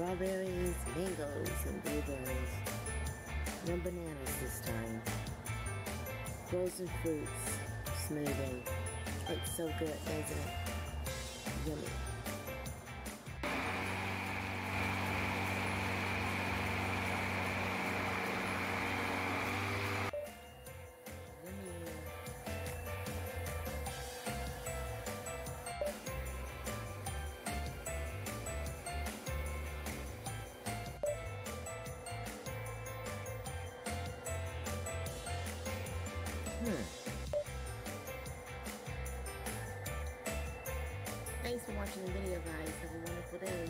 strawberries, mangoes, and blueberries. No bananas this time. Frozen fruits smoothie. It's so good, doesn't it? Yummy. Thanks for watching the video, guys. Have a wonderful day.